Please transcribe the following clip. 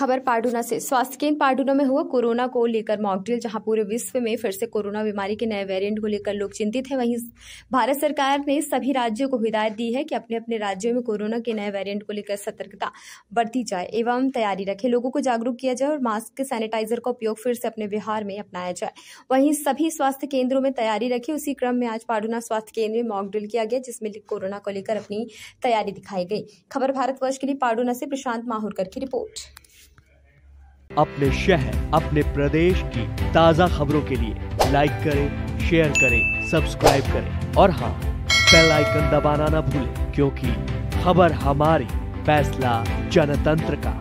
खबर पाडुना से। स्वास्थ्य केंद्र पाडुना में हुआ कोरोना को लेकर मॉकड्रिल जहाँ पूरे विश्व में फिर से कोरोना बीमारी के नए वेरिएंट को लेकर लोग चिंतित हैं। वहीं भारत सरकार ने सभी राज्यों को हिदायत दी है कि अपने अपने राज्यों में कोरोना के नए वेरिएंट को लेकर सतर्कता बरती जाए एवं तैयारी रखे। लोगों को जागरूक किया जाए और मास्क सैनिटाइजर का उपयोग फिर से अपने बिहार में अपनाया जाए। वहीं सभी स्वास्थ्य केंद्रों में तैयारी रखे। उसी क्रम में आज पाडुना स्वास्थ्य केंद्र में मॉकड्रिल किया गया, जिसमें कोरोना को लेकर अपनी तैयारी दिखाई गई। खबर भारतवर्ष के लिए पाडुना से प्रशांत माहुरकर की रिपोर्ट। अपने शहर, अपने प्रदेश की ताज़ा खबरों के लिए लाइक करें शेयर करें सब्सक्राइब करें। और हाँ बेल आइकन दबाना ना भूलें, क्योंकि खबर हमारी फैसला जनतंत्र का।